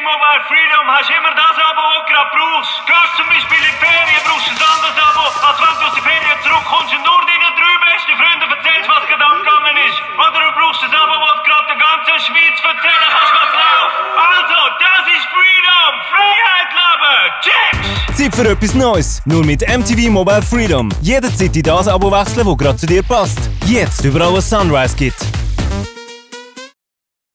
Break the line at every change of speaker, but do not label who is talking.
Mobile Freedom hast immer das Abo, was du gerade brauchst. Gehst zum Beispiel in die Ferien, brauchst du ein anderes Abo, als wenn du aus der Ferien zurückkommst und nur deinen drei besten Freunden erzählst, was gerade abgegangen ist. Oder du brauchst ein Abo, was du gerade der ganzen Schweiz erzählen kannst, was läuft. Also, das ist Freedom! Freiheit leben! Checks!
Zeit für etwas Neues. Nur mit MTV Mobile Freedom. Jederzeit in das Abo wechseln, das gerade zu dir passt. Jetzt überall, ein Sunrise gibt.